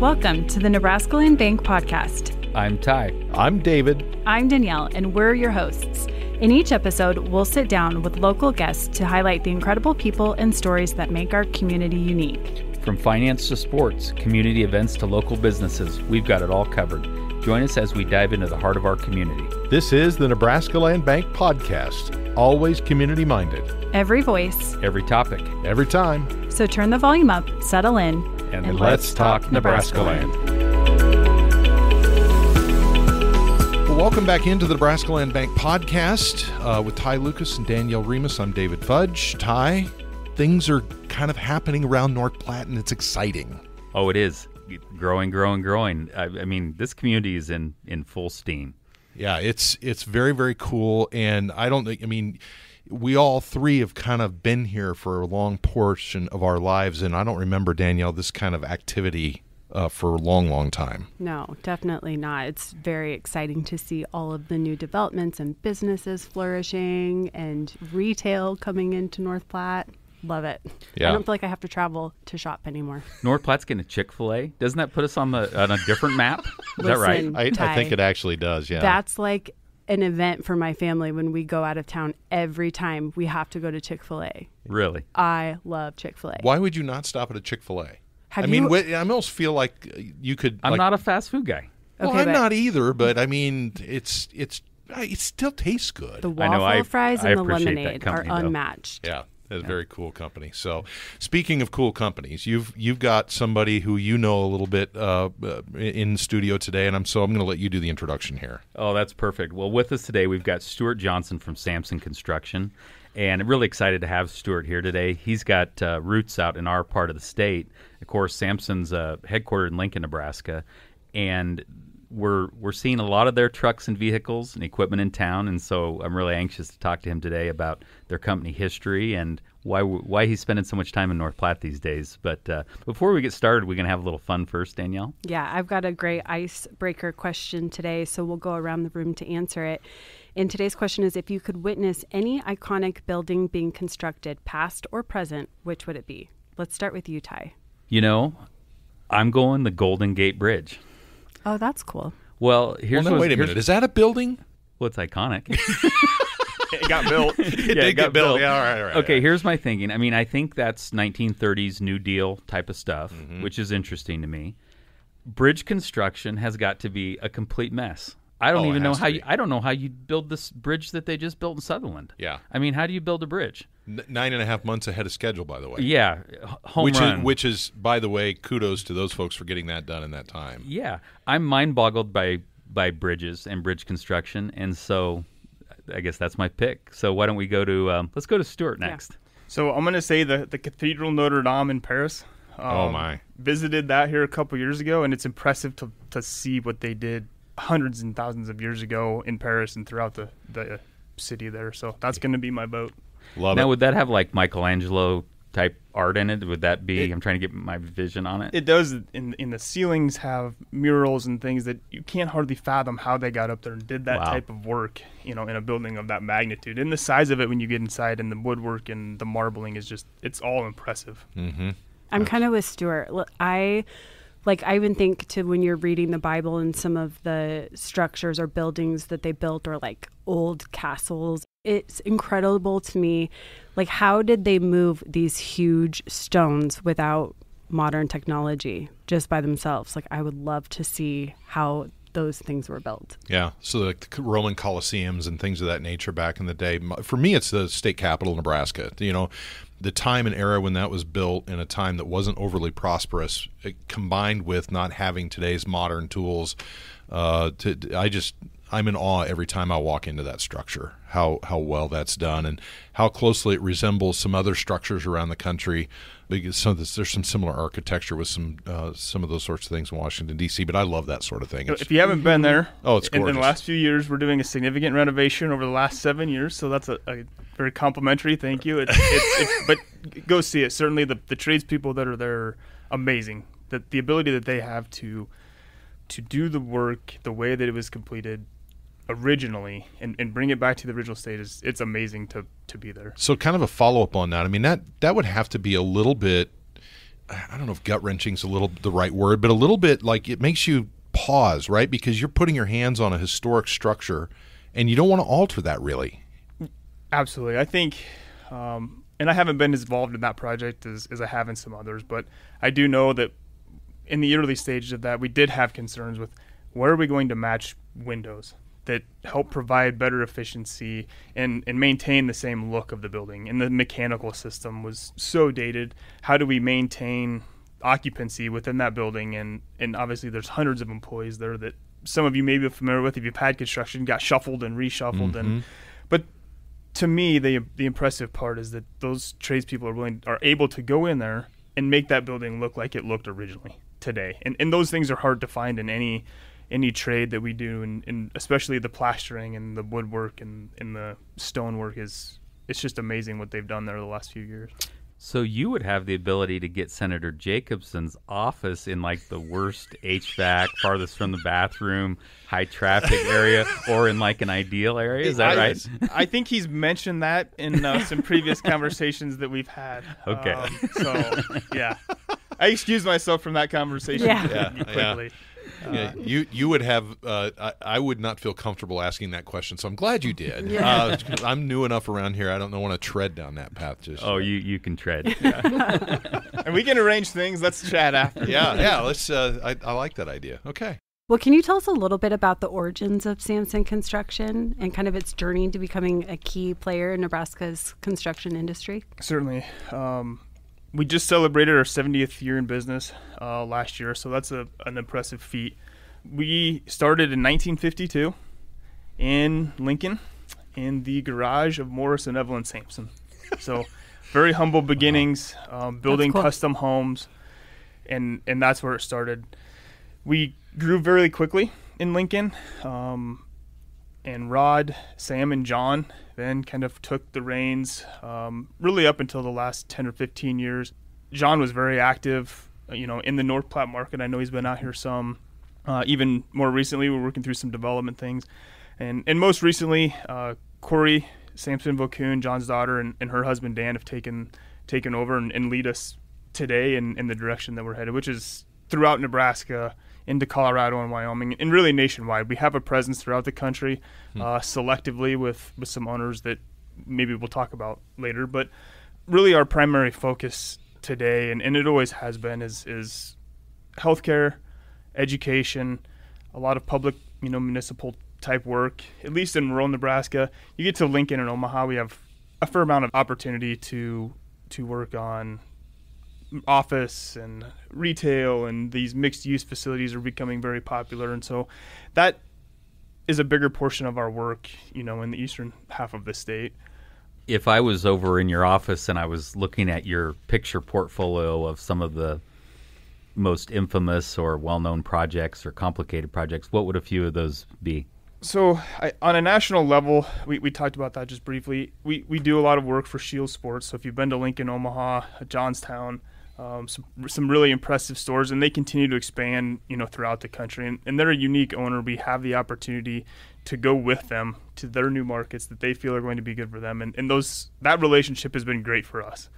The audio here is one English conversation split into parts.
Welcome to the Nebraska Land Bank podcast. I'm Ty. I'm David. I'm Danielle, and we're your hosts. In each episode, we'll sit down with local guests to highlight the incredible people and stories that make our community unique. From finance to sports, community events to local businesses, we've got it all covered. Join us as we dive into the heart of our community. This is the Nebraska Land Bank podcast, always community minded. Every voice, Every topic. Every time. so turn the volume up, settle in, And, And let's, talk Nebraska, land. Well, welcome back into the Nebraska Land Bank podcast uh, with Ty Lucas and Danielle Remus. I'm David Fudge. Ty, things are kind of happening around North Platte, and it's exciting. Oh, it is growing, growing, growing. I, I mean, this community is in in full steam. Yeah, it's it's very very cool, and I don't think I mean. We all three have kind of been here for a long portion of our lives, and I don't remember Danielle this kind of activity uh, for a long, long time. No, definitely not. It's very exciting to see all of the new developments and businesses flourishing and retail coming into North Platte. Love it. Yeah. I don't feel like I have to travel to shop anymore. North Platte's getting a Chick Fil A. Doesn't that put us on the on a different map? Is that right? Listen, I, I think it actually does. Yeah, That's like an event for my family when we go out of town. Every time we have to go to Chick fil A. Really? I love Chick fil A. Why would you not stop at a Chick fil A? I mean, you- wh- I almost feel like uh, you could. I'm like- not a fast food guy. Well, Okay, I'm but- not either, but I mean, it's it's it still tastes good. The I waffle know, I- fries I and the lemonade company, are though. unmatched. yeah, it's a very cool company. So, speaking of cool companies, you've you've got somebody who you know a little bit uh, uh, in studio today, and I'm so I'm going to let you do the introduction here. Oh, that's perfect. Well, with us today, we've got Stuart Johnson from Sampson Construction. And I'm really excited to have Stuart here today. He's got uh, roots out in our part of the state. Of course, Sampson's uh, headquartered in Lincoln, Nebraska. And we're, we're seeing a lot of their trucks and vehicles and equipment in town. And so I'm really anxious to talk to him today about their company history and why, why he's spending so much time in North Platte these days. But uh, before we get started, we're going to have a little fun first, Danielle. Yeah, I've got a great icebreaker question today, so we'll go around the room to answer it. And today's question is if you could witness any iconic building being constructed, past or present, which would it be? Let's start with you, Ty. You know, I'm going the Golden Gate Bridge. Oh, that's cool. Well, here's well, now, what's- wait a here's- minute, is that a building? Well, it's iconic. it got built. yeah, did get built. Yeah, all right, all right, Okay, all right. here's my thinking. I mean, I think that's 1930s New Deal type of stuff, Mm-hmm. which is interesting to me. Bridge construction has got to be a complete mess. I don't Oh, even know how you. I don't know how you build this bridge that they just built in Sutherland. Yeah. I mean, how do you build a bridge? N- nine and a half months ahead of schedule, by the way. Yeah, h- home which run. is which is by the way, kudos to those folks for getting that done in that time. yeah, I'm mind boggled by by bridges and bridge construction, and so I guess that's my pick. So why don't we go to um, let's go to Stuart next. So I'm gonna say the the Cathedral Notre Dame in Paris. Um, Oh, my. Visited that here a couple years ago, and it's impressive to to see what they did hundreds and thousands of years ago in Paris and throughout the the city there. So that's gonna be my vote. Love Now, it. would that have like Michelangelo type art in it? Would that be? I'm trying to get my vision on it. It does in in the ceilings have murals and things that you can't hardly fathom how they got up there and did that Wow. type of work. You know, in a building of that magnitude, and the size of it when you get inside, and the woodwork and the marbling is just it's all impressive. Mm-hmm. I'm kind of with Stuart. I like I even think to when you're reading the Bible and some of the structures or buildings that they built or like old castles. It's incredible to me like how did they move these huge stones without modern technology just by themselves? Like I would love to see how those things were built. Yeah, so like the Roman Colosseums and things of that nature back in the day. For me, it's the state capitol, Nebraska. You know, the time and era when that was built in a time that wasn't overly prosperous, combined with not having today's modern tools. Uh, to, I just I'm in awe every time I walk into that structure. How how well that's done and how closely it resembles some other structures around the country. Because some of this, there's some similar architecture with some uh, some of those sorts of things in Washington D.C. But I love that sort of thing. It's- if you haven't been there, Oh, it's in, in the last few years, we're doing a significant renovation over the last seven years. So that's a, a very complimentary. Thank you. It's, it's, it's, but go see it. Certainly, the the tradespeople that are there are amazing. That the ability that they have to to do the work the way that it was completed originally and, and bring it back to the original state is it's amazing to to be there. So, kind of a follow up on that. I mean, that that would have to be a little bit I don't know if gut wrenching is a little the right word, but a little bit like it makes you pause, right? Because you're putting your hands on a historic structure, and you don't want to alter that really. Absolutely, I think, um, and I haven't been as involved in that project as, as I have in some others, but I do know that in the early stages of that, we did have concerns with where are we going to match windows that help provide better efficiency and, and maintain the same look of the building. And the mechanical system was so dated. How do we maintain occupancy within that building? And, and obviously, there's hundreds of employees there that some of you may be familiar with if you've had construction, got shuffled and reshuffled. Mm-hmm. And but to me, the the impressive part is that those tradespeople are willing are able to go in there and make that building look like it looked originally today. And and those things are hard to find in any any trade that we do, and, and especially the plastering and the woodwork and, and the stonework is it's just amazing what they've done there the last few years. So you would have the ability to get Senator Jacobson's office in like the worst HVAC, farthest from the bathroom, high traffic area, or in like an ideal area. Is that I, right? I think he's mentioned that in uh, some previous conversations that we've had. Okay. Um, so yeah, I excuse myself from that conversation Yeah. Yeah, quickly. Yeah, you you would have. Uh, I, I would not feel comfortable asking that question, so I'm glad you did. Yeah. Uh, I'm new enough around here. I don't know want to tread down that path. Just Oh, you you can tread. Yeah. And we can arrange things. Let's chat after. yeah, yeah. Let's. Uh, I, I like that idea. Okay. Well, can you tell us a little bit about the origins of Sampson Construction and kind of its journey to becoming a key player in Nebraska's construction industry? Certainly. Um, we just celebrated our 70th year in business uh, last year, so that's a, an impressive feat. We started in 1952 in Lincoln in the garage of Morris and Evelyn Sampson. So, very humble beginnings, um, building cool. custom homes, and and that's where it started. We grew very quickly in Lincoln. Um, and Rod, Sam, and John then kind of took the reins um, really up until the last 10 or 15 years. John was very active, uh, you know, in the North Platte market. I know he's been out here some. Uh, even more recently, we're working through some development things. And, and most recently, uh, Corey Sampson Vocoon, John's daughter, and, and her husband Dan have taken taken over and, and lead us today in, in the direction that we're headed, which is throughout Nebraska, into Colorado and Wyoming, and really nationwide. We have a presence throughout the country, uh, selectively with, with some owners that maybe we'll talk about later. But really, our primary focus today, and, and it always has been, is is healthcare, education, a lot of public, you know, municipal type work. At least in rural Nebraska, you get to Lincoln and Omaha, we have a fair amount of opportunity to to work on office and retail and these mixed use facilities are becoming very popular. And so that is a bigger portion of our work you know in the eastern half of the state. If I was over in your office and I was looking at your picture portfolio of some of the most infamous or well-known projects or complicated projects, what would a few of those be? so I, on a national level we, we talked about that just briefly. We, we do a lot of work for Scheels sports. So if you've been to lincoln omaha johnstown um, some, some really impressive stores and they continue to expand you know throughout the country and, and they're a unique owner we have the opportunity to go with them to their new markets that they feel are going to be good for them and, and those that relationship has been great for us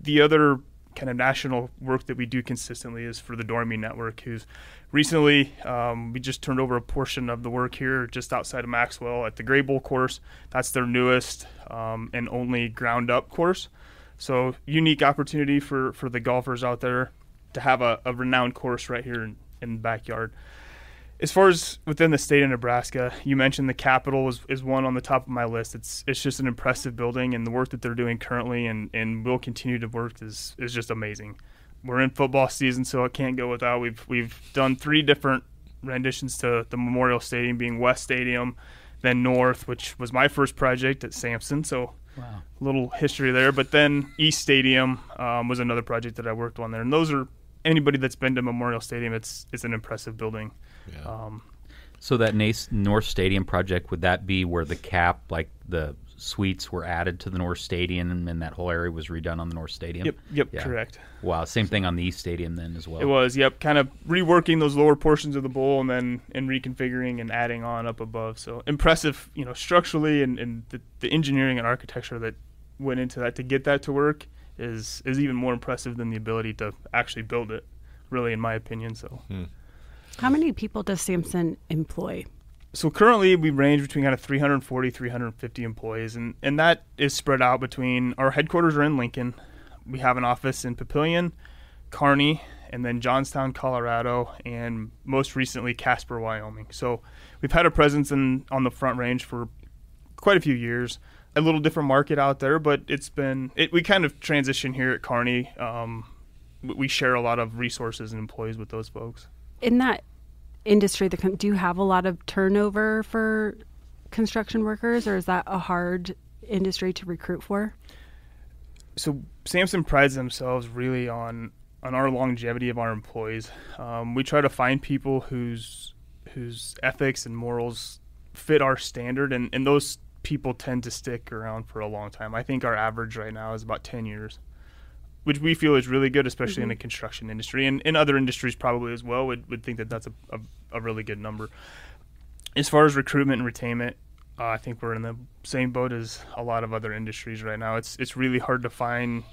the other kind of national work that we do consistently is for the Dormie Network, who's recently um, we just turned over a portion of the work here just outside of Maxwell at the GrayBull course. That's their newest um, and only ground up course. So unique opportunity for, for the golfers out there to have a, a renowned course right here in, in the backyard. As far as within the state of Nebraska, you mentioned the Capitol is, is one on the top of my list. It's it's just an impressive building, and the work that they're doing currently and, and will continue to work is is just amazing. We're in football season, so it can't go without. We've we've done three different renditions to the Memorial Stadium, being West Stadium, then North, which was my first project at Sampson. So Wow. little history there. But then East Stadium um, was another project that I worked on there, and those are anybody that's been to Memorial Stadium. It's it's an impressive building. Yeah. Um, So that Nace North Stadium project would that be where the cap, like the suites, were added to the North Stadium, and, and that whole area was redone on the North Stadium? yep, yep, Yeah. correct. Wow. Same thing on the East Stadium then as well. It was, yep, kind of reworking those lower portions of the bowl and then and reconfiguring and adding on up above. So impressive, you know, structurally and, and the, the engineering and architecture that went into that to get that to work is is even more impressive than the ability to actually build it. Really, in my opinion. So. Hmm. How many people does Sampson employ? So currently we range between kind of 340, 350 employees, and, and that is spread out between our headquarters are in Lincoln. We have an office in Papillion, Kearney, and then Johnstown, Colorado, and most recently Casper, Wyoming. So we've had a presence in on the Front Range for quite a few years. A little different market out there, but it's been it, we kind of transition here at Kearney. Um, we share a lot of resources and employees with those folks. In that industry, the do you have a lot of turnover for construction workers, or is that a hard industry to recruit for? So Sampson prides themselves really on on our longevity of our employees. Um, we try to find people whose whose ethics and morals fit our standard, and, and those people tend to stick around for a long time. I think our average right now is about ten years which we feel is really good, especially mm-hmm. in the construction industry and in other industries probably as well. Would would think that that's a, a, a really good number. As far as recruitment and retainment, uh, I think we're in the same boat as a lot of other industries right now. It's it's really hard to find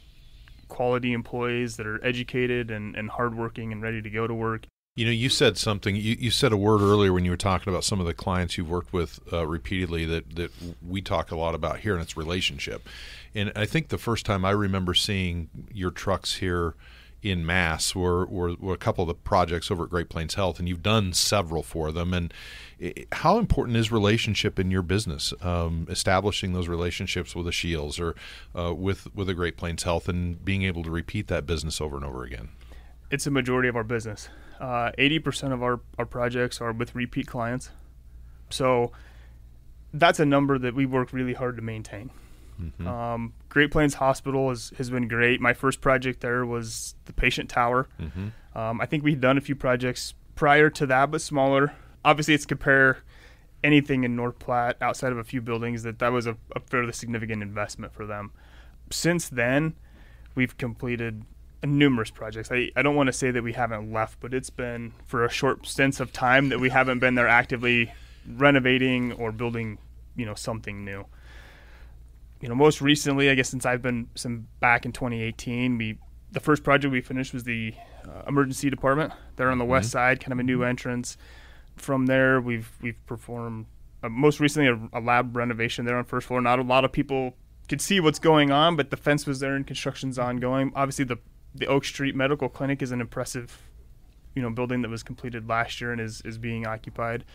quality employees that are educated and, and hardworking and ready to go to work. You know, you said something. You, you said a word earlier when you were talking about some of the clients you've worked with uh, repeatedly that that we talk a lot about here, and it's relationship. And I think the first time I remember seeing your trucks here in mass were, were, were, a couple of the projects over at Great Plains Health, and you've done several for them. And how important is relationship in your business? Um, establishing those relationships with the Scheels or uh, with with a Great Plains Health, and being able to repeat that business over and over again. It's a majority of our business. Uh, eighty uh, percent of our our projects are with repeat clients, so that's a number that we work really hard to maintain. Mm-hmm. Um, Great Plains Hospital has, has been great. My first project there was the patient tower. Mm-hmm. Um, I think we'd done a few projects prior to that, but smaller. Obviously, it's compare anything in North Platte outside of a few buildings that that was a, a fairly significant investment for them. Since then, we've completed numerous projects. I, I don't want to say that we haven't left, but it's been for a short stints of time that we haven't been there actively renovating or building, you know, something new you know, most recently, I guess since I've been some back in 2018, we the first project we finished was the uh, emergency department. They're on the mm-hmm. west side, kind of a new entrance. From there, we've we've performed uh, most recently a, a, lab renovation there on first floor. Not a lot of people could see what's going on, but the fence was there and construction's ongoing. Obviously, the the Oak Street Medical Clinic is an impressive, you know, building that was completed last year and is is being occupied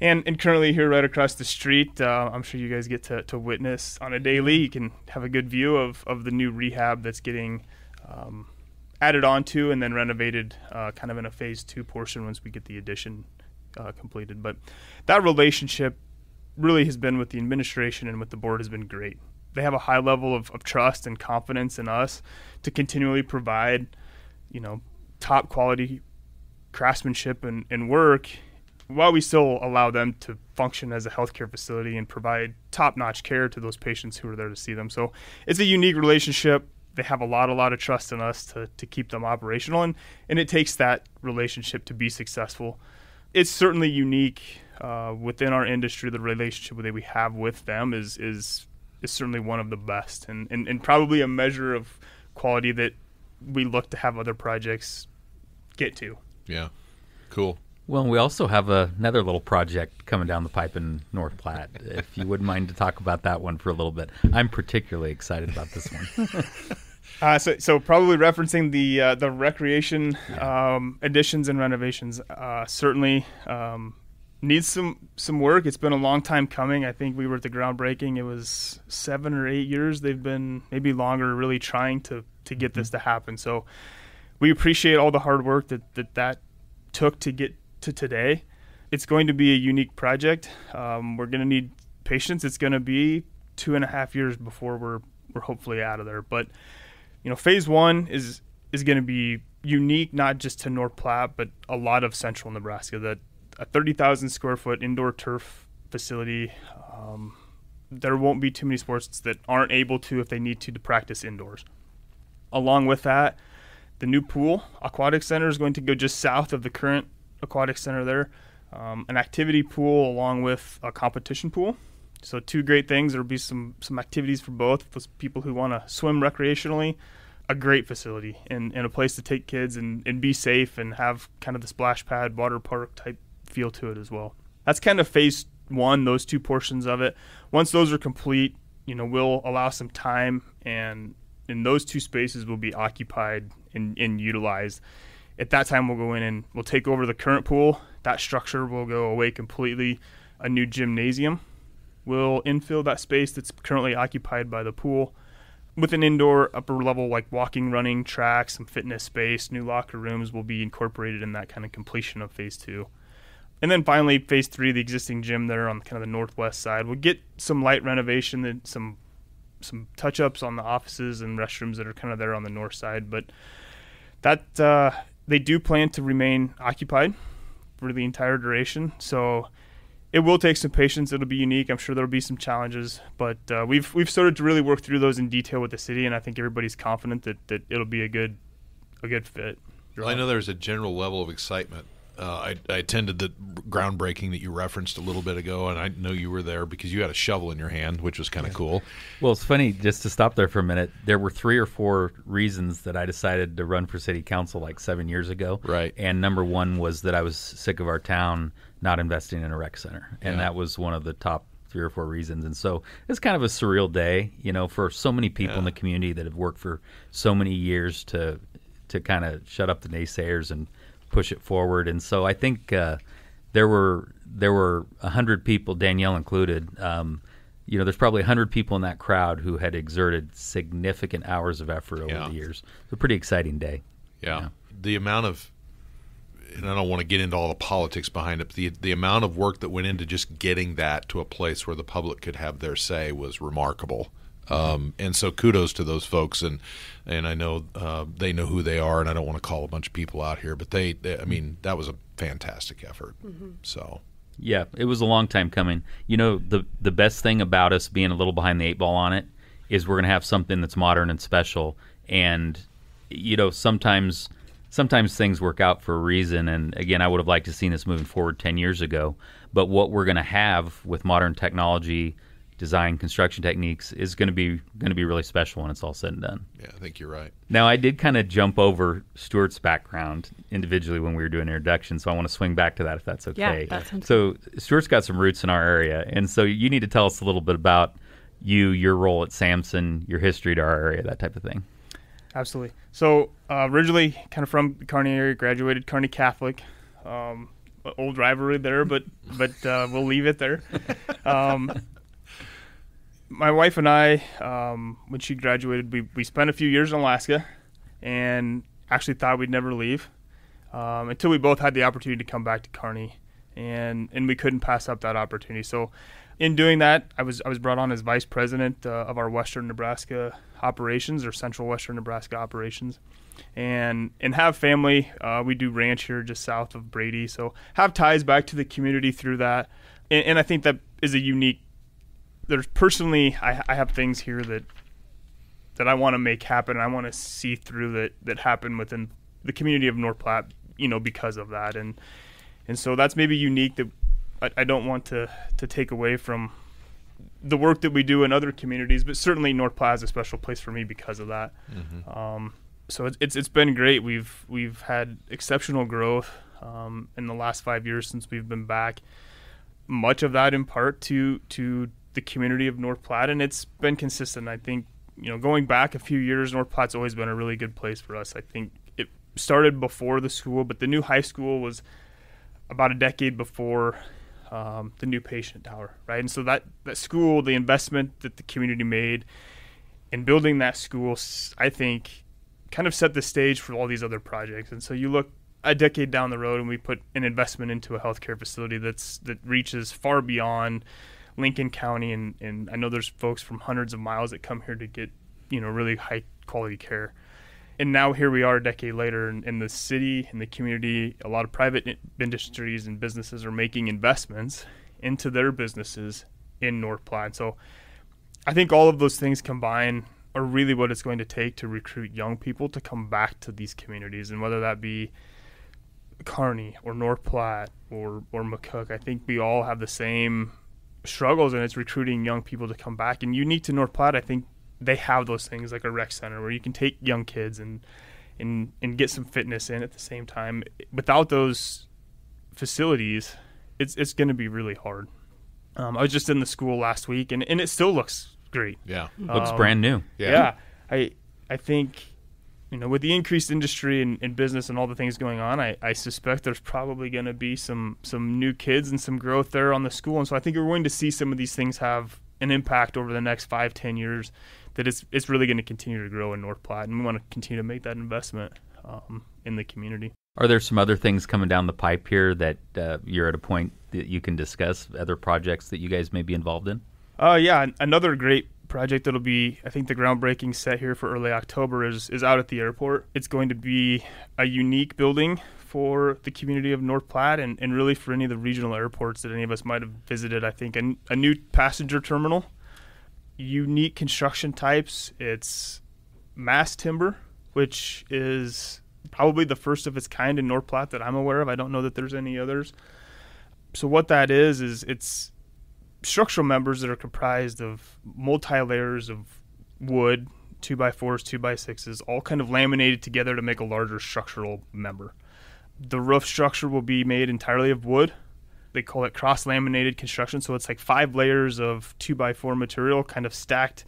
and and currently here right across the street, uh, I'm sure you guys get to, to witness on a daily. You can have a good view of, of the new rehab that's getting um, added onto and then renovated, uh, kind of in a phase two portion once we get the addition uh, completed. But that relationship really has been with the administration and with the board has been great. They have a high level of, of trust and confidence in us to continually provide, you know, top quality craftsmanship and, and work while we still allow them to function as a healthcare facility and provide top-notch care to those patients who are there to see them. So it's a unique relationship. They have a lot, a lot of trust in us to, to keep them operational, and, and it takes that relationship to be successful. It's certainly unique uh, within our industry. The relationship that we have with them is is is certainly one of the best, and, and, and probably a measure of quality that we look to have other projects get to. Yeah, cool. Well, we also have another little project coming down the pipe in North Platte. if you wouldn't mind to talk about that one for a little bit, I'm particularly excited about this one. uh, so, so probably referencing the uh, the recreation um, additions and renovations. Uh, certainly um, needs some some work. It's been a long time coming. I think we were at the groundbreaking. It was seven or eight years. They've been maybe longer, really trying to to get this mm-hmm. to happen. So we appreciate all the hard work that that that took to get to today. It's going to be a unique project. Um, we're going to need patience. It's going to be two and a half years before we're we're hopefully out of there. But you know, phase one is is going to be unique, not just to North Platte, but a lot of central Nebraska. That a thirty thousand square foot indoor turf facility. Um, there won't be too many sports that aren't able to, if they need to, to practice indoors. Along with that, the new pool aquatic center is going to go just south of the current aquatic center there, um, an activity pool along with a competition pool. So two great things. There'll be some some activities for both those people who want to swim recreationally, a great facility and, and a place to take kids and, and be safe and have kind of the splash pad water park type feel to it as well. That's kind of phase one, those two portions of it. Once those are complete, you know, we'll allow some time and in those two spaces will be occupied and, and utilized. At that time, we'll go in and we'll take over the current pool. That structure will go away completely. A new gymnasium will infill that space that's currently occupied by the pool with an indoor upper level like walking running track some fitness space new locker rooms will be incorporated in that kind of completion of phase two and then finally phase three the existing gym there on kind of the northwest side will get some light renovation and some some touch ups on the offices and restrooms that are kind of there on the north side but that uh, they do plan to remain occupied for the entire duration so it will take some patience. It'll be unique. I'm sure there'll be some challenges, but uh, we've we've started to really work through those in detail with the city, and I think everybody's confident that, that it'll be a good a good fit. Well, I know there's a general level of excitement. Uh, I, I, attended the groundbreaking that you referenced a little bit ago, and I know you were there because you had a shovel in your hand, which was kind of cool. Well, it's funny just to stop there for a minute. There were three or four reasons that I decided to run for city council like seven years ago. Right. And number one was that I was sick of our town not investing in a rec center, and yeah. that was one of the top three or four reasons. And so it's kind of a surreal day, you know, for so many people yeah. in the community that have worked for so many years to to kind of shut up the naysayers and push it forward. And so I think uh, there were there were a hundred people, Danielle included. Um, you know, there's probably a hundred people in that crowd who had exerted significant hours of effort over yeah. the years. It's a pretty exciting day. Yeah. The amount of and I don't want to get into all the politics behind it, but the the amount of work that went into just getting that to a place where the public could have their say was remarkable. Um, and so kudos to those folks, and and I know uh, they know who they are, and I don't want to call a bunch of people out here, but they, they I mean, that was a fantastic effort. Mm-hmm. So. Yeah, it was a long time coming. You know, the the best thing about us being a little behind the eight ball on it is we're going to have something that's modern and special. And you know, sometimes sometimes things work out for a reason. And again, I would have liked to have seen this moving forward 10 years ago. But what we're going to have with modern technology, design, construction techniques is going to be going to be really special when it's all said and done. Yeah, I think you're right. Now, I did kind of jump over Stuart's background individually when we were doing introduction, so I want to swing back to that if that's okay. Yeah, that so Stuart's got some roots in our area, and so you need to tell us a little bit about you, your role at Sampson, your history to our area, that type of thing. Absolutely. So uh, originally, kind of from the Kearney area, graduated Kearney Catholic. Um, old rivalry there, but but uh, we'll leave it there. Um, my wife and I, um, when she graduated, we, we spent a few years in Alaska, and actually thought we'd never leave um, until we both had the opportunity to come back to Kearney, and and we couldn't pass up that opportunity. So, in doing that, I was I was brought on as vice president uh, of our Western Nebraska operations or Central Western Nebraska operations, and and have family. Uh, we do ranch here just south of Brady, so have ties back to the community through that, and, and I think that is a unique. There's personally, I, I have things here that that I want to make happen. I want to see through that that happen within the community of North Platte, you know, because of that, and and so that's maybe unique that I, I don't want to to take away from the work that we do in other communities, but certainly North Platte is a special place for me because of that. Mm-hmm. Um, so it's, it's, it's been great. We've we've had exceptional growth um, in the last five years since we've been back. Much of that in part to to the community of North Platte, and it's been consistent. I think you know going back a few years, North Platte's always been a really good place for us. I think it started before the school, but the new high school was about a decade before um, the new patient tower, right? And so that that school, the investment that the community made in building that school, I think, kind of set the stage for all these other projects. And so you look a decade down the road, and we put an investment into a healthcare facility that's that reaches far beyond Lincoln County, and and I know there's folks from hundreds of miles that come here to get you know really high quality care. And now here we are a decade later in, in the city in the community a lot of private industries and businesses are making investments into their businesses in north platte. So i think all of those things combine are really what it's going to take to recruit young people to come back to these communities. And whether that be kearney or north platte or, or mccook i think we all have the same struggles and it's recruiting young people to come back and unique to north platte i think they have those things like a rec center where you can take young kids and and and get some fitness in at the same time. Without those facilities, it's it's going to be really hard. Um, I was just in the school last week, and, and it still looks great. Yeah. Looks Um, brand new. Yeah. yeah. I I think you know with the increased industry and, and business and all the things going on, I, I suspect there's probably going to be some some new kids and some growth there on the school, and so I think we're going to see some of these things have an impact over the next five ten years. That it's it's really going to continue to grow in North Platte, and we want to continue to make that investment um, in the community. Are there some other things coming down the pipe here that uh, you're at a point that you can discuss? Other projects that you guys may be involved in? Uh, yeah, another great project that'll be, I think the groundbreaking set here for early October is, is out at the airport. It's going to be a unique building for the community of North Platte and, and really for any of the regional airports that any of us might have visited. I think a, a new passenger terminal, unique construction types. It's mass timber, which is probably the first of its kind in North Platte that I'm aware of. I don't know that there's any others. So what that is is it's structural members that are comprised of multi layers of wood, two by fours, two by sixes, all kind of laminated together to make a larger structural member. The roof structure will be made entirely of wood. They call it cross laminated construction, so it's like five layers of two by four material kind of stacked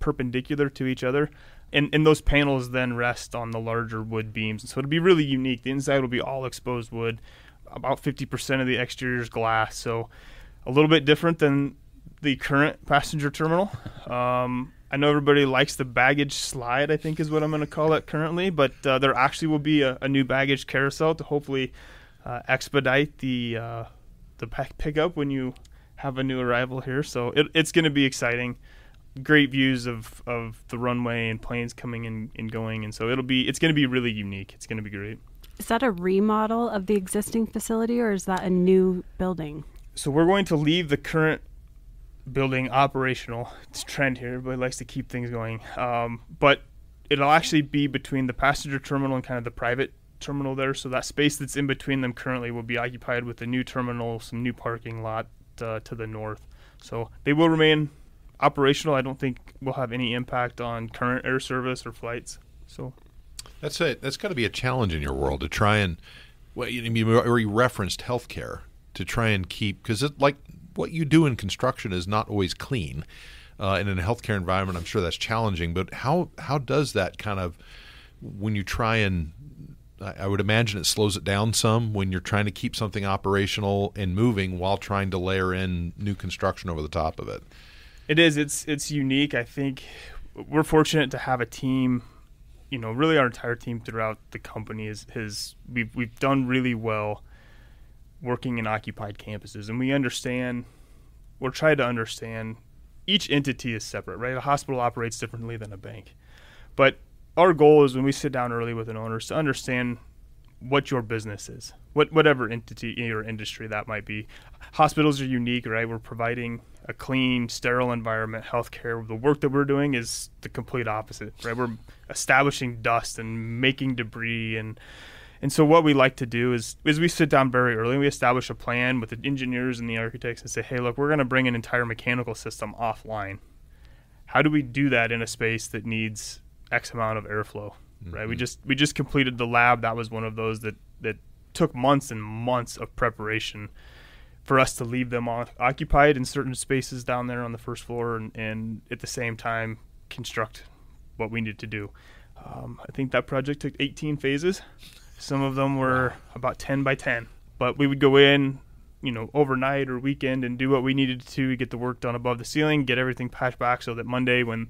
perpendicular to each other. And, and those panels then rest on the larger wood beams. So it'll be really unique. The inside will be all exposed wood. About 50% of the exterior is glass. So a little bit different than the current passenger terminal. Um, I know everybody likes the baggage slide, I think is what I'm going to call it currently, but uh, there actually will be a, a new baggage carousel to hopefully uh, expedite the uh, the pack pickup when you have a new arrival here. So it, it's going to be exciting. Great views of, of the runway and planes coming in and going, and so it'll be it's going to be really unique. It's going to be great. Is that a remodel of the existing facility or is that a new building? So we're going to leave the current building operational. It's a trend here. Everybody likes to keep things going. Um, but it'll actually be between the passenger terminal and kind of the private terminal there. So that space that's in between them currently will be occupied with the new terminal, some new parking lot uh, to the north. So they will remain operational. I don't think we'll have any impact on current air service or flights. So That's it. that's got to be a challenge in your world to try and well, you, you referenced healthcare to try and keep because it like what you do in construction is not always clean. Uh, and in a healthcare environment, I'm sure that's challenging. But how how does that kind of when you try and I would imagine it slows it down some when you're trying to keep something operational and moving while trying to layer in new construction over the top of it. It is. It's it's unique. I think we're fortunate to have a team. You know, really, our entire team throughout the company is has we've we've done really well working in occupied campuses, and we understand. We're trying to understand. Each entity is separate, right? A hospital operates differently than a bank, but our goal is when we sit down early with an owner is to understand what your business is, what whatever entity or industry that might be. Hospitals are unique, right? We're providing a clean, sterile environment, healthcare. The work that we're doing is the complete opposite, right? We're establishing dust and making debris and and so what we like to do is is we sit down very early and we establish a plan with the engineers and the architects and say, hey, look, we're going to bring an entire mechanical system offline. How do we do that in a space that needs X amount of airflow? Right. We just we just completed the lab. That was one of those that that took months and months of preparation for us to leave them occupied in certain spaces down there on the first floor and, and at the same time construct what we needed to do. Um, I think that project took 18 phases. Some of them were about 10 by 10, but we would go in, you know, overnight or weekend and do what we needed to get the work done above the ceiling, get everything patched back so that Monday when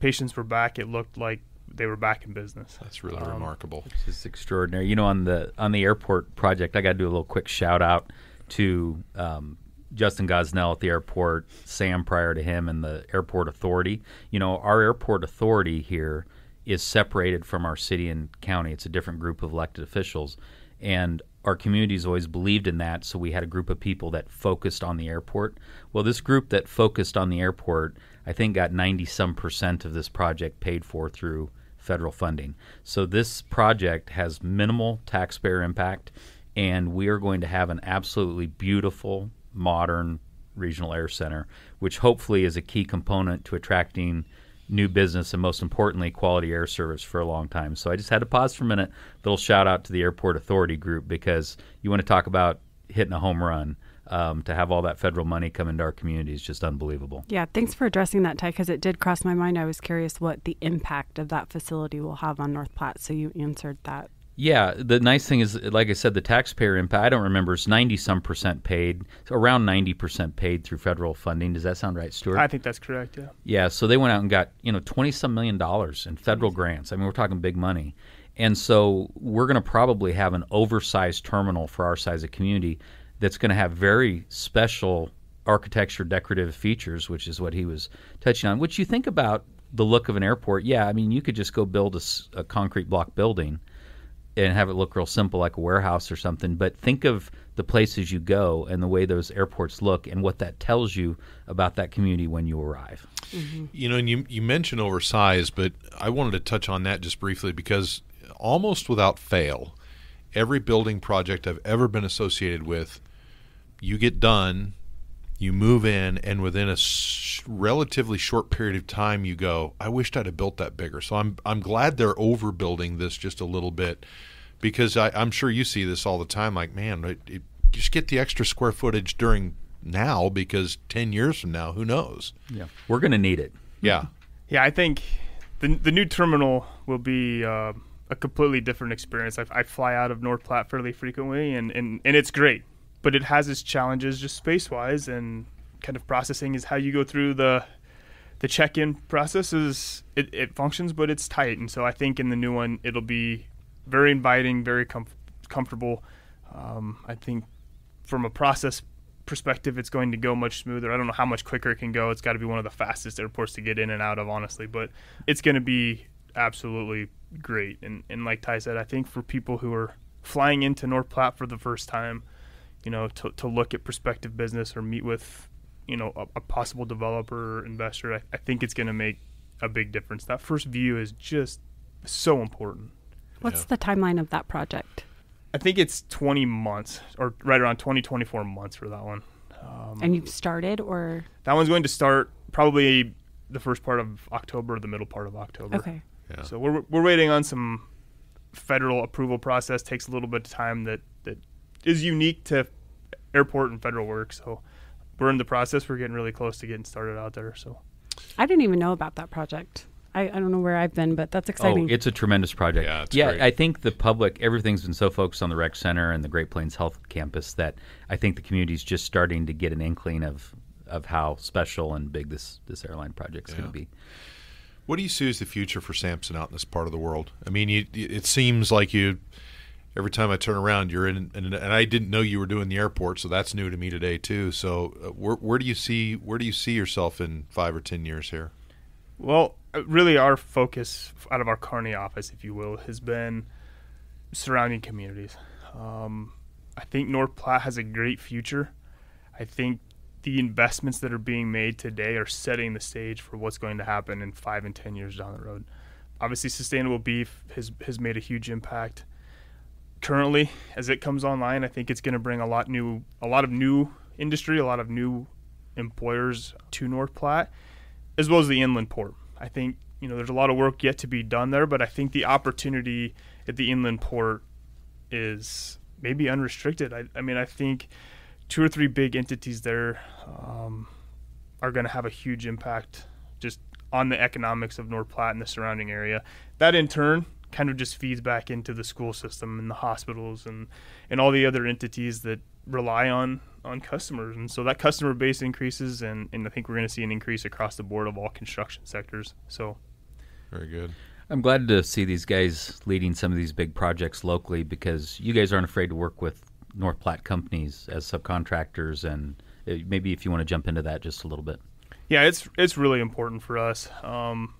patients were back, it looked like they were back in business. That's really Um, remarkable. It's extraordinary. You know, on the on the airport project, I got to do a little quick shout out to um, Justin Gosnell at the airport, Sam prior to him, and the airport authority. You know, our airport authority here is separated from our city and county. It's a different group of elected officials, and our community's always believed in that. So we had a group of people that focused on the airport. Well, this group that focused on the airport, I think, got ninety some percent of this project paid for through federal funding. So this project has minimal taxpayer impact, and we are going to have an absolutely beautiful, modern regional air center, which hopefully is a key component to attracting new business and most importantly quality air service for a long time. So I just had to pause for a minute. Little shout out to the Airport Authority Group because you want to talk about hitting a home run. Um, to have all that federal money come into our community is just unbelievable. Yeah, thanks for addressing that, Ty, because it did cross my mind. I was curious what the impact of that facility will have on North Platte, so you answered that. Yeah, the nice thing is, like I said, the taxpayer impact. I don't remember; it's ninety some percent paid, around ninety percent paid through federal funding. Does that sound right, Stuart? I think that's correct. Yeah. Yeah. So they went out and got you know twenty some million dollars in federal grants. I mean, we're talking big money, and so we're going to probably have an oversized terminal for our size of community that's going to have very special architecture decorative features, which is what he was touching on. Which you think about the look of an airport, yeah, I mean, you could just go build a, a concrete block building and have it look real simple like a warehouse or something. But think of the places you go and the way those airports look and what that tells you about that community when you arrive. Mm-hmm. You know, and you, you mentioned oversized, but I wanted to touch on that just briefly because almost without fail, every building project I've ever been associated with, you get done, you move in, and within a sh- relatively short period of time, you go, "I wished I'd have built that bigger." So I'm I'm glad they're overbuilding this just a little bit, because I, am sure you see this all the time. Like, man, it, it, just get the extra square footage during now because ten years from now, who knows? Yeah, we're going to need it. Yeah, yeah. I think the the new terminal will be. Uh, a completely different experience. I, I, fly out of North Platte fairly frequently, and, and, and it's great but it has its challenges just space wise and kind of processing is how you go through the the check-in process is it, it functions but it's tight and so i think in the new one it'll be very inviting very com- comfortable. Um, i think from a process perspective it's going to go much smoother. I don't know how much quicker it can go. It's got to be one of the fastest airports to get in and out of honestly but it's going to be absolutely great. And, and like ty said i think for people who are flying into north platte for the first time you know, to, to look at prospective business or meet with, you know, a, a possible developer or investor, I, I think it's going to make a big difference. That first view is just so important. What's yeah. the timeline of that project? I think it's 20 months or right around 20, 24 months for that one. Um, and you've started or? That one's going to start probably the first part of October or the middle part of October. Okay. Yeah. So we're, we're waiting on some federal approval process. Takes a little bit of time that, that is unique to airport and federal work. So we're in the process. We're getting really close to getting started out there. So I didn't even know about that project. I, I don't know where I've been, but that's oh, exciting. Oh, it's a tremendous project. Yeah, yeah great. I think the public, everything's been so focused on the rec center and the Great Plains Health Campus that I think the community's just starting to get an inkling of of how special and big this this airline project is yeah. going to be. What do you see as the future for Sampson out in this part of the world? I mean, you, it seems like you every time I turn around, you're in, and, and I didn't know you were doing the airport, so that's new to me today too. So, uh, where, where do you see where do you see yourself in five or ten years here? Well, uh, really, our focus out of our Kearney office, if you will, has been surrounding communities. Um, I think North Platte has a great future. I think the investments that are being made today are setting the stage for what's going to happen in five and ten years down the road. Obviously, sustainable beef has has made a huge impact currently as it comes online, I think it's going to bring a lot new, a lot of new industry, a lot of new employers to North Platte, as well as the inland port. I think you know there's a lot of work yet to be done there, but I think the opportunity at the inland port is maybe unrestricted. I, I mean, I think two or three big entities there um, are going to have a huge impact just on the economics of North Platte and the surrounding area. That in turn kind of just feeds back into the school system and the hospitals and and all the other entities that rely on on customers. And so that customer base increases and, and I think we're going to see an increase across the board of all construction sectors. So very good. I'm glad to see these guys leading some of these big projects locally because you guys aren't afraid to work with North Platte companies as subcontractors. And uh, maybe if you want to jump into that just a little bit. Yeah it's it's really important for us. Um,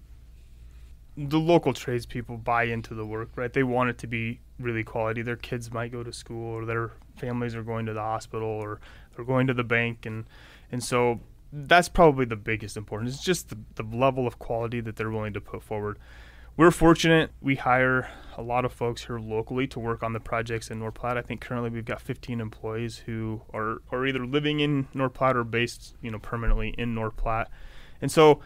the local tradespeople buy into the work, right? They want it to be really quality. Their kids might go to school, or their families are going to the hospital, or they're going to the bank, and and so that's probably the biggest importance. It's just the, the level of quality that they're willing to put forward. We're fortunate we hire a lot of folks here locally to work on the projects in North Platte. I think currently we've got 15 employees who are, are either living in North Platte or based, you know, permanently in North Platte. And so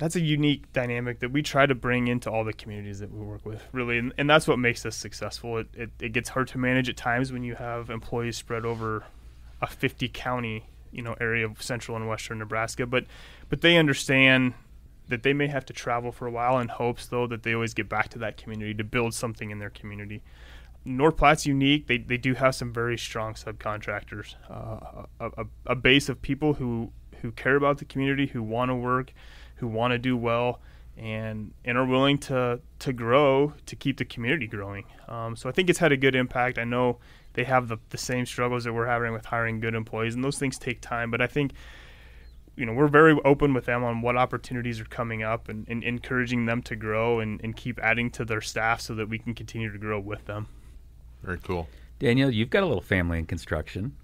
that's a unique dynamic that we try to bring into all the communities that we work with, really, and, and that's what makes us successful. It, it, it gets hard to manage at times when you have employees spread over a 50 county, you know, area of central and western Nebraska, but but they understand that they may have to travel for a while in hopes, though, that they always get back to that community to build something in their community. North Platte's unique. They, they do have some very strong subcontractors, uh, a, a, a base of people who, who care about the community, who want to work, who want to do well and and are willing to to grow to keep the community growing. Um, so I think it's had a good impact. I know they have the, the same struggles that we're having with hiring good employees, and those things take time. But I think you know we're very open with them on what opportunities are coming up and, and encouraging them to grow and, and keep adding to their staff so that we can continue to grow with them. Very cool. Daniel, you've got a little family in construction.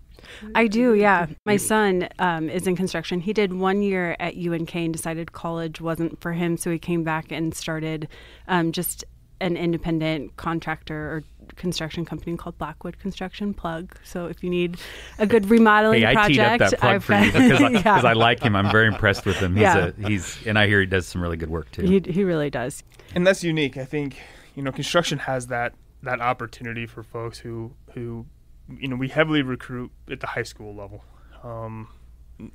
I do, yeah. My son um, is in construction. He did one year at UNK and decided college wasn't for him, so he came back and started um, just an independent contractor or construction company called Blackwood Construction Plug. So if you need a good remodeling hey, I project, teed up that plug I've for you because I, yeah. 'cause I like him. I'm very impressed with him. He's Yeah. a, he's and I hear he does some really good work too. he, he really does. and that's unique. I think you know construction has that that opportunity for folks who who you know we heavily recruit at the high school level, um,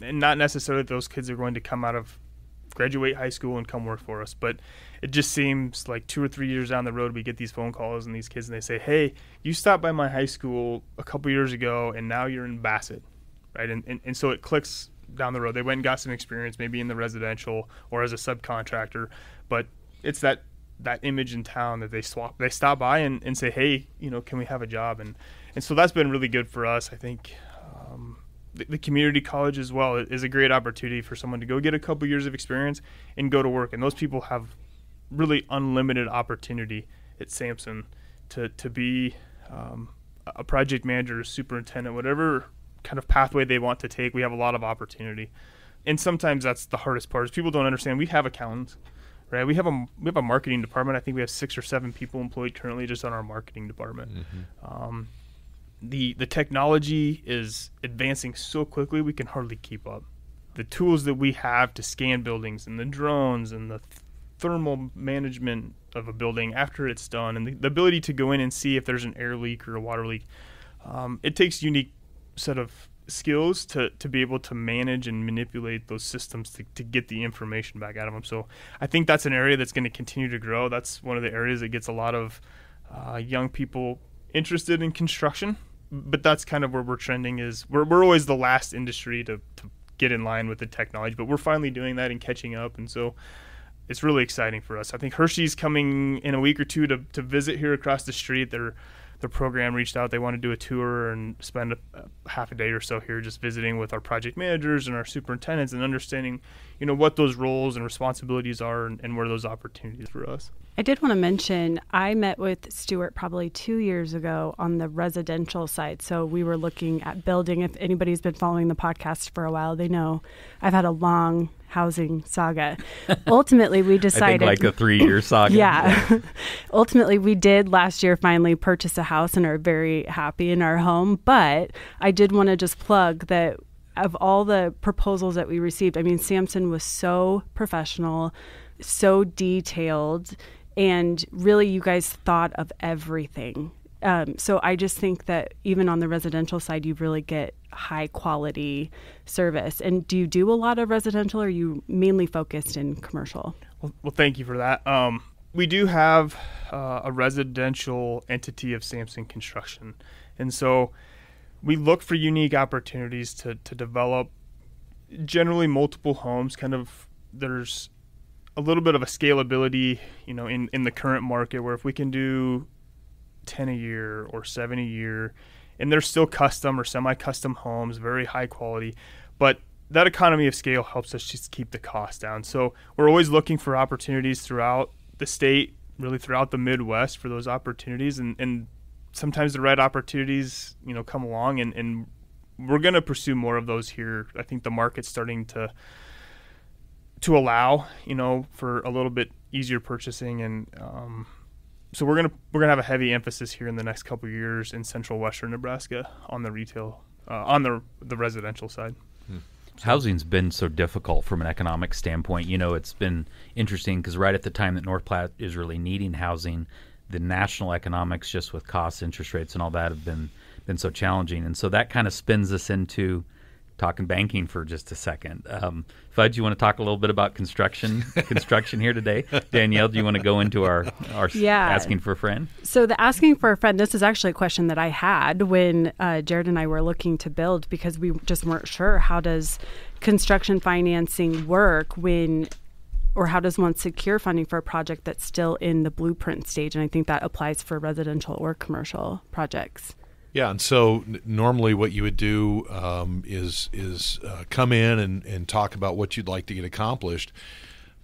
and not necessarily that those kids are going to come out of graduate high school and come work for us, but it just seems like two or three years down the road we get these phone calls and these kids and they say, "Hey, you stopped by my high school a couple years ago and now you're in Bassett." right? And, and and so it clicks down the road. They went and got some experience, maybe in the residential or as a subcontractor, but it's that that image in town that they swap. They stop by and, and say, hey, you know, can we have a job? And and so that's been really good for us. I think. Um, the, the community college as well is a great opportunity for someone to go get a couple years of experience and go to work. And those people have really unlimited opportunity at Sampson to to be um, a project manager, superintendent, whatever kind of pathway they want to take. We have a lot of opportunity, and sometimes that's the hardest part. Is people don't understand. We have accountants, right? We have a we have a marketing department. I think we have six or seven people employed currently just on our marketing department. Um, the the technology is advancing so quickly we can hardly keep up. The tools that we have to scan buildings and the drones and the th- thermal management of a building after it's done and the, the ability to go in and see if there's an air leak or a water leak. Um, it takes unique set of skills to, to be able to manage and manipulate those systems to, to get the information back out of them. So I think that's an area that's going to continue to grow. That's one of the areas that gets a lot of uh, young people interested in construction. But that's kind of where we're trending is we're, we're always the last industry to, to get in line with the technology, but we're finally doing that and catching up. And so it's really exciting for us. I think Hershey's coming in a week or two to, to visit here across the street. Their their program reached out. They want to do a tour and spend a, a half a day or so here just visiting with our project managers and our superintendents and understanding, you know, what those roles and responsibilities are and, and where those opportunities for us. I did want to mention I met with Stuart probably two years ago on the residential side. So we were looking at building. If anybody's been following the podcast for a while, they know I've had a long housing saga. Ultimately, we I decided. think like a three year saga. Yeah. Ultimately, we did last year finally purchase a house and are very happy in our home. But I did want to just plug that of all the proposals that we received, I mean, Sampson was so professional, so detailed, and really, you guys thought of everything. Um, so I just think that even on the residential side, you really get high quality service. And do you do a lot of residential, or are you mainly focused in commercial? Well, well thank you for that. Um, we do have uh, a residential entity of Sampson Construction, and so we look for unique opportunities to to develop generally multiple homes. Kind of there's a little bit of a scalability, you know, in in the current market where if we can do ten a year or seven a year, and they're still custom or semi-custom homes, very high quality, but that economy of scale helps us just keep the cost down. So we're always looking for opportunities throughout the state, really throughout the Midwest for those opportunities, and, and sometimes the right opportunities, you know, come along, and, and we're going to pursue more of those here. I think the market's starting to to allow, you know, for a little bit easier purchasing, and um, so we're gonna we're gonna have a heavy emphasis here in the next couple years in central western Nebraska on the retail, uh, on the the residential side. Housing's been so difficult from an economic standpoint. You know, it's been interesting because right at the time that North Platte is really needing housing, the national economics, just with costs, interest rates, and all that, have been been so challenging. And so that kind of spins us into talking banking for just a second. Um, Fudge, you want to talk a little bit about construction construction here today? Danielle, do you want to go into our our Yeah. asking for a friend? So the asking for a friend, this is actually a question that I had when uh, Jared and I were looking to build because we just weren't sure how does construction financing work when or how does one secure funding for a project that's still in the blueprint stage and I think that applies for residential or commercial projects. Yeah, and so n- normally what you would do um, is is uh, come in and, and talk about what you'd like to get accomplished,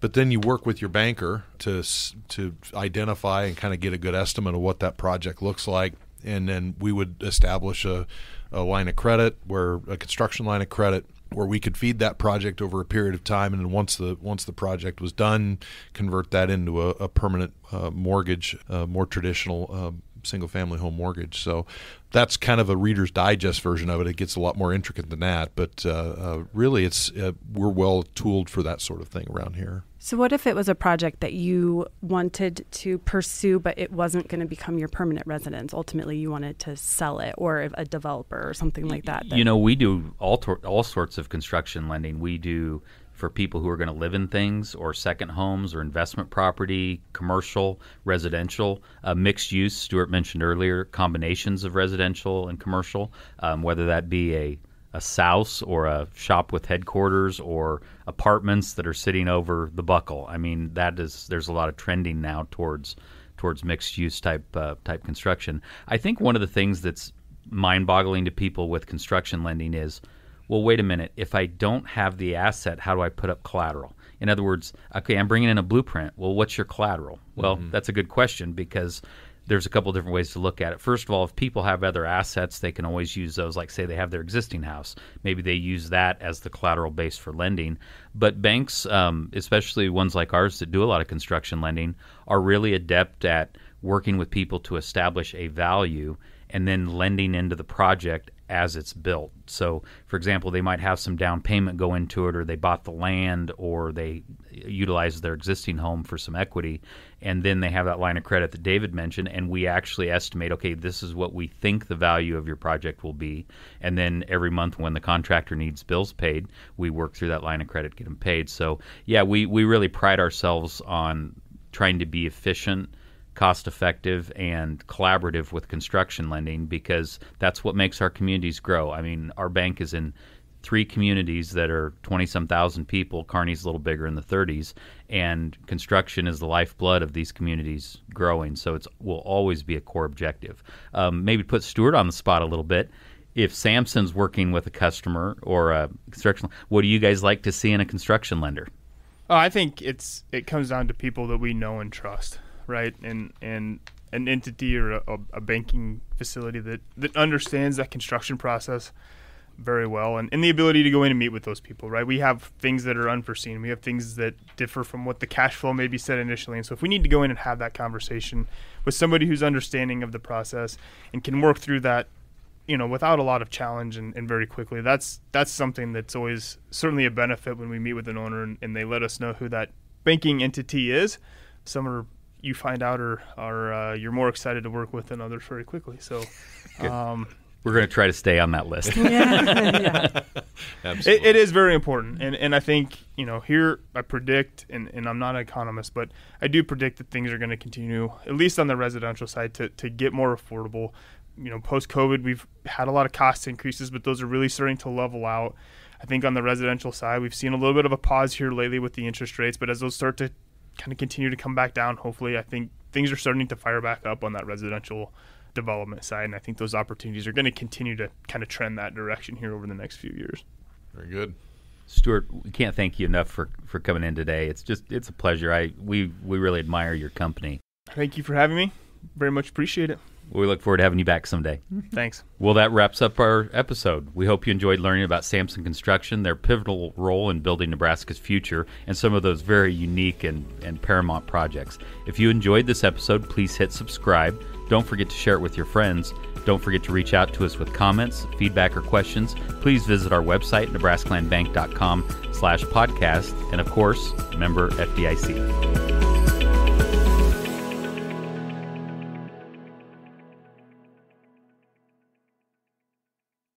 but then you work with your banker to to identify and kind of get a good estimate of what that project looks like, and then we would establish a, a line of credit where a construction line of credit where we could feed that project over a period of time, and then once the once the project was done, convert that into a, a permanent uh, mortgage, uh, more traditional um, single family home mortgage. So that's kind of a Reader's Digest version of it. It gets a lot more intricate than that, but uh, uh, really, it's uh, we're well tooled for that sort of thing around here. So what if it was a project that you wanted to pursue but it wasn't going to become your permanent residence? Ultimately, you wanted to sell it or a developer or something like that. You know, we do all tor- all sorts of construction lending. We do for people who are going to live in things, or second homes, or investment property, commercial, residential, uh, mixed use. Stuart mentioned earlier combinations of residential and commercial, um, whether that be a a shouse or a shop with headquarters or apartments that are sitting over the buckle. I mean, that is there's a lot of trending now towards towards mixed use type uh, type construction. I think one of the things that's mind-boggling to people with construction lending is, well, wait a minute. If I don't have the asset, how do I put up collateral? In other words, okay, I'm bringing in a blueprint. Well, what's your collateral? Well, that's a good question because there's a couple different ways to look at it. First of all, if people have other assets, they can always use those. Like, say, they have their existing house, maybe they use that as the collateral base for lending. But banks, um, especially ones like ours that do a lot of construction lending, are really adept at working with people to establish a value and then lending into the project as it's built. So, for example, they might have some down payment go into it, or they bought the land, or they utilize their existing home for some equity, and then they have that line of credit that David mentioned, and we actually estimate, okay, this is what we think the value of your project will be, and then every month when the contractor needs bills paid, we work through that line of credit, get them paid. So, yeah, we we really pride ourselves on trying to be efficient cost effective and collaborative with construction lending because that's what makes our communities grow. I mean, our bank is in three communities that are 20 some thousand people. Kearney's a little bigger in the 30s, and construction is the lifeblood of these communities growing. So it will always be a core objective. Um, maybe put Stuart on the spot a little bit. If Sampson's working with a customer or a construction, what do you guys like to see in a construction lender? Oh, I think it's it comes down to people that we know and trust, right? And and an entity or a, a banking facility that that understands that construction process very well, and, and the ability to go in and meet with those people, right? We have things that are unforeseen. We have things that differ from what the cash flow maybe said initially, and so if we need to go in and have that conversation with somebody who's understanding of the process and can work through that you know, without a lot of challenge and, and very quickly. That's that's something that's always certainly a benefit when we meet with an owner and, and they let us know who that banking entity is. Some are you find out are are uh, you're more excited to work with than others very quickly. So, um, We're going to try to stay on that list. yeah. it, it is very important, and and I think you know here I predict, and, and I'm not an economist, but I do predict that things are going to continue, at least on the residential side, to to get more affordable you know, post COVID, we've had a lot of cost increases, but those are really starting to level out. I think on the residential side, we've seen a little bit of a pause here lately with the interest rates, but as those start to kind of continue to come back down, hopefully, I think things are starting to fire back up on that residential development side, and I think those opportunities are going to continue to kind of trend that direction here over the next few years. Very good. Stuart, we can't thank you enough for, for coming in today. It's just it's a pleasure. I we we really admire your company. Thank you for having me. Very much appreciate it. We look forward to having you back someday. Thanks. Well, that wraps up our episode. We hope you enjoyed learning about Sampson Construction, their pivotal role in building Nebraska's future, and some of those very unique and, and paramount projects. If you enjoyed this episode, please hit subscribe. Don't forget to share it with your friends. Don't forget to reach out to us with comments, feedback, or questions. Please visit our website, nebraskalandbank.com slash podcast. And of course, member FDIC.